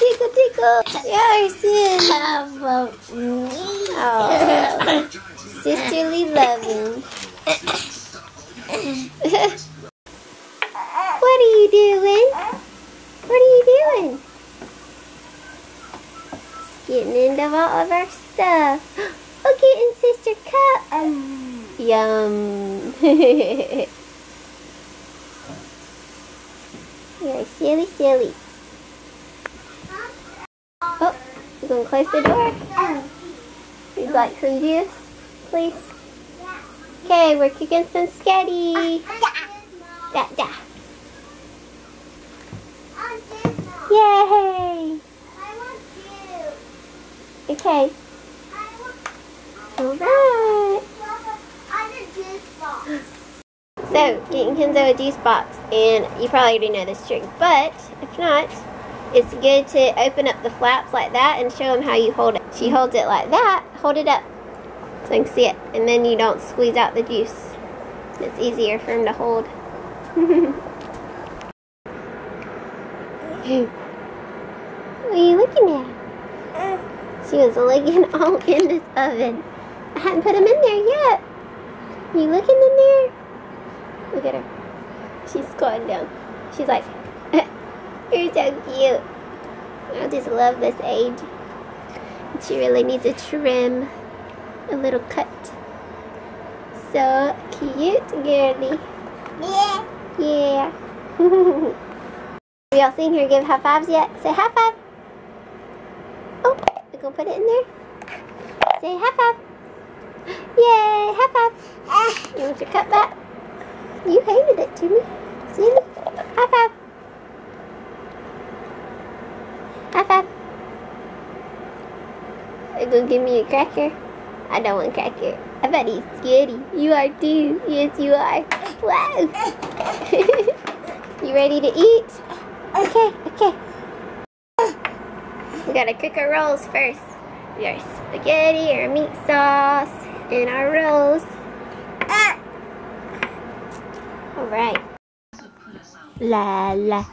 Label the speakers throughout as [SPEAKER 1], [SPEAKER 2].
[SPEAKER 1] Oh, yeah, sis. Oh, sisterly loving. what are you doing? What are you doing? Getting into all of our stuff. Oh, getting sister cup.
[SPEAKER 2] Um,
[SPEAKER 1] Yum. You're silly, silly. Oh, you gonna close the door? You'd like some juice, please? Okay, we're cooking some spaghetti. Da, da. Yay! Okay. Alright. So, getting Kinzo a juice box, and you probably already know this trick, but if not, it's good to open up the flaps like that and show him how you hold it. She holds it like that, hold it up so I can see it, and then you don't squeeze out the juice. It's easier for him to hold. what are you looking at? She was looking all in this oven. I hadn't put them in there yet. Are You looking in there? Look at her. She's squatting down. She's like, you're so cute. I just love this age. She really needs a trim, a little cut. So cute, girly.
[SPEAKER 2] Yeah.
[SPEAKER 1] Yeah. Have y'all seen her give high fives yet? Say high five. Oh, we're gonna put it in there. Say high five. Yay, high five. You want your cup back? You hated it to me. See? High five. High five. Are you gonna give me a cracker? I don't want cracker. I bet he's skinny. You are too. Yes, you are. Wow. you ready to eat? Okay, okay. We gotta cook our rolls first. We got our spaghetti, our meat sauce, and our rolls. Alright. La la.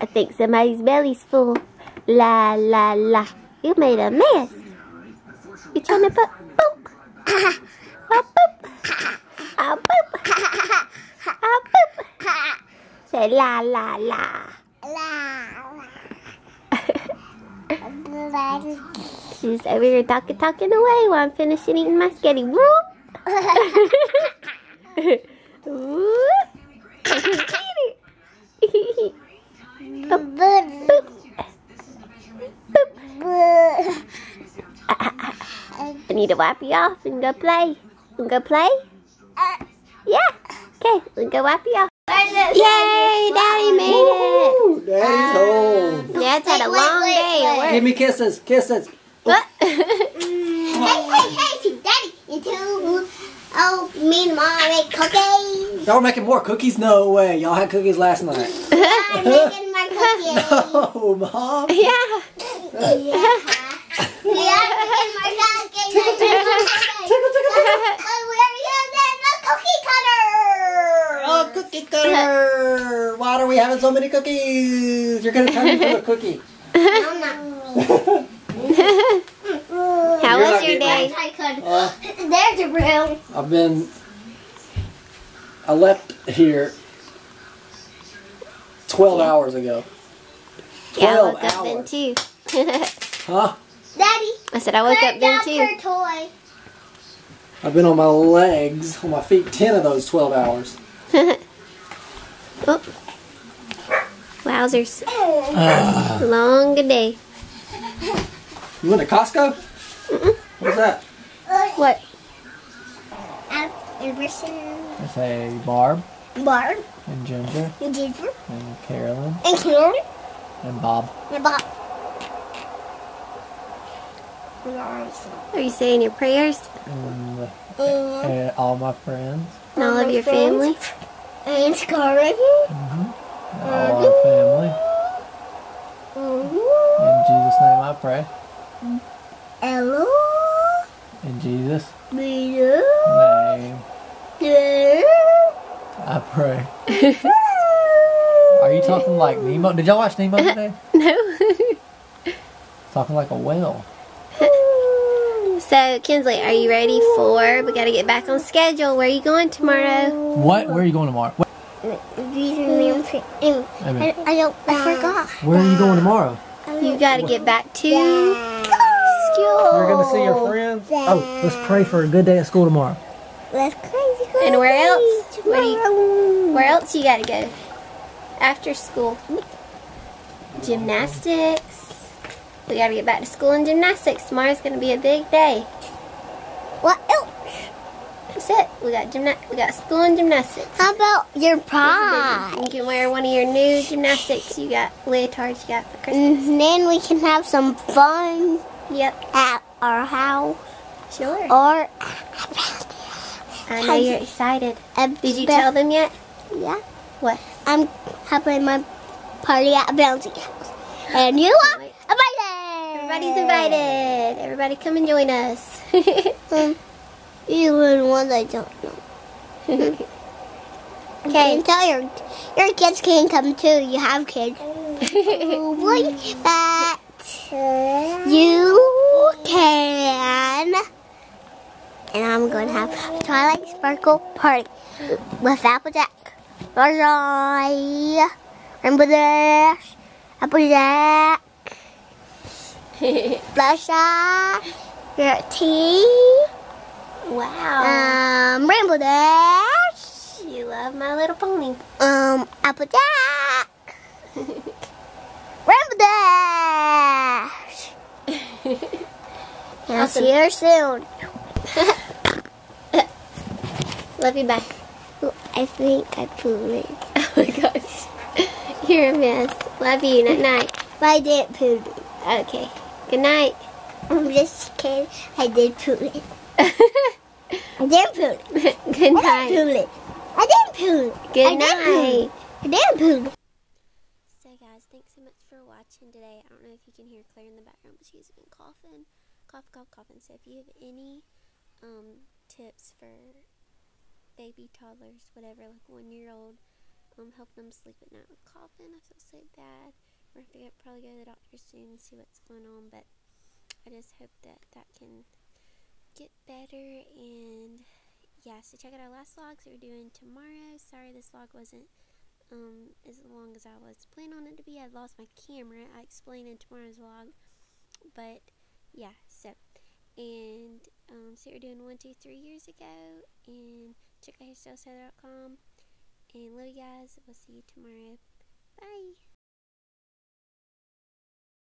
[SPEAKER 1] I think somebody's belly's full. La la la. You made a mess. You trying to put poop? Oh poop. Oh poop. Oh poop. Say la la la. She's over here talking, talking away while I'm finishing eating my spaghetti. Whoop! Whoop! Eat it. Boop, boop. Boop. I need to wipe you off and go play. And go play? Uh, yeah. Okay, let's go wipe you off. Yay! Daddy made it.
[SPEAKER 3] Woo, Daddy's uh, home.
[SPEAKER 1] Dad's had a
[SPEAKER 2] Wait,
[SPEAKER 1] long
[SPEAKER 2] wait,
[SPEAKER 1] day
[SPEAKER 2] wait.
[SPEAKER 1] work.
[SPEAKER 3] Give me kisses, kisses.
[SPEAKER 1] What?
[SPEAKER 2] Hey, hey, hey, to daddy, you two. Oh, me and mom make cookies.
[SPEAKER 3] Y'all making more cookies? No way. Y'all had cookies last night.
[SPEAKER 2] I'm making my cookies.
[SPEAKER 3] No, mom.
[SPEAKER 1] yeah.
[SPEAKER 2] Yeah. Yeah, I'm making my cookies. I'm making my cookies. Oh, we're using the cookie cutter.
[SPEAKER 3] Oh, cookie cutter. Why are we having so many cookies? You're gonna turn into a cookie.
[SPEAKER 2] I'm not.
[SPEAKER 1] How
[SPEAKER 3] You're
[SPEAKER 1] was
[SPEAKER 3] not
[SPEAKER 1] your day?
[SPEAKER 2] I could.
[SPEAKER 3] Uh,
[SPEAKER 2] There's a room.
[SPEAKER 3] I've been. I left here 12 12 ago.
[SPEAKER 1] Yeah, I
[SPEAKER 3] 12
[SPEAKER 1] woke up then
[SPEAKER 3] hours.
[SPEAKER 1] too.
[SPEAKER 3] Huh?
[SPEAKER 2] Daddy,
[SPEAKER 1] I said I woke up then too.
[SPEAKER 2] her toy.
[SPEAKER 3] I've been on my legs, on my feet, 10 of those 12 hours.
[SPEAKER 1] oh. Wowzers.
[SPEAKER 3] Ah.
[SPEAKER 1] Long day.
[SPEAKER 3] You went to Costco? What's that?
[SPEAKER 1] What?
[SPEAKER 2] Anderson,
[SPEAKER 3] It's a Barb
[SPEAKER 2] Barb,
[SPEAKER 3] and Ginger
[SPEAKER 2] and Ginger,
[SPEAKER 3] and Carolyn
[SPEAKER 2] and Carolyn.
[SPEAKER 3] and Bob.
[SPEAKER 2] and Bob.
[SPEAKER 1] Are you saying your prayers?
[SPEAKER 3] And,
[SPEAKER 2] And,
[SPEAKER 3] and all my friends.
[SPEAKER 1] And all of
[SPEAKER 2] my
[SPEAKER 1] your
[SPEAKER 2] friends.
[SPEAKER 1] family?
[SPEAKER 2] and Scarlett. Mm-hmm.
[SPEAKER 3] All our family. In Jesus' name I pray.
[SPEAKER 2] Hello.
[SPEAKER 3] In Jesus' name
[SPEAKER 2] Hello.
[SPEAKER 3] I pray. Are you talking like Nemo? Did y'all watch Nemo today?
[SPEAKER 1] No.
[SPEAKER 3] Talking like a whale.
[SPEAKER 1] So, Kinsley, are you ready for? We got to get back on schedule. Where are you going tomorrow?
[SPEAKER 3] What? Where are you going tomorrow? What?
[SPEAKER 2] I, I don't. I forgot.
[SPEAKER 3] Where are you going tomorrow?
[SPEAKER 1] You got to get back to school.
[SPEAKER 3] We're going to see your friends. Oh, let's pray for a good day at school tomorrow.
[SPEAKER 2] Let's crazy. crazy
[SPEAKER 1] And where else? Where, you, where else you got to go? After school. Gymnastics. We got to get back to school and gymnastics. Tomorrow's going to be a big day.
[SPEAKER 2] What else?
[SPEAKER 1] That's it. We got gymna- We got school and gymnastics.
[SPEAKER 2] How about your
[SPEAKER 1] busy. You can wear one of your new gymnastics you got, leotards you got for Christmas.
[SPEAKER 2] And then we can have some fun
[SPEAKER 1] Yep,
[SPEAKER 2] at our house
[SPEAKER 1] sure.
[SPEAKER 2] or
[SPEAKER 1] I know you're excited. Did you tell them yet?
[SPEAKER 2] Yeah.
[SPEAKER 1] What?
[SPEAKER 2] I'm having my party at Bouncy House. And you are.
[SPEAKER 1] Everybody's invited. Everybody come and join us.
[SPEAKER 2] Um, even ones I don't know.
[SPEAKER 1] okay.
[SPEAKER 2] And tell your your kids can come too. You have kids. That you can. And I'm going to have a Twilight Sparkle party with Applejack, Roy, Rainbow Dash, Applejack, Blusha, your tea,
[SPEAKER 1] wow.
[SPEAKER 2] um, Rainbow Dash,
[SPEAKER 1] you love My Little Pony.
[SPEAKER 2] um, Applejack, Rainbow Dash. I'll see you soon.
[SPEAKER 1] Love you, bye.
[SPEAKER 2] Ooh, I think I pooed.
[SPEAKER 1] Oh my gosh. You're a mess. Love you. Night night.
[SPEAKER 2] But I didn't poo.
[SPEAKER 1] Okay. Good night.
[SPEAKER 2] I'm just kidding. I did poo it. I didn't poo it.
[SPEAKER 1] Good night.
[SPEAKER 2] I did
[SPEAKER 1] night.
[SPEAKER 2] poo it. I didn't poo it.
[SPEAKER 1] Good
[SPEAKER 2] I did poo
[SPEAKER 1] night.
[SPEAKER 2] it. I didn't poo it.
[SPEAKER 1] So guys, thanks so much for watching today. I don't know if you can hear Klaire in the background, but she's been coughing, cough, cough, coughing. So if you have any um, tips for baby toddlers, whatever, like one year old, um, help them sleep at night with coughing, I feel so bad. We're gonna probably go to the doctor soon and see what's going on, but I just hope that that can get better and yeah. So check out our last vlogs we're doing tomorrow. Sorry this vlog wasn't um, as long as I was planning on it to be. I lost my camera. I explained in tomorrow's vlog. But yeah, so and um, so we're doing one, two, three years ago, and check out hairstylistheather.com. And love you guys. We'll see you tomorrow. Bye.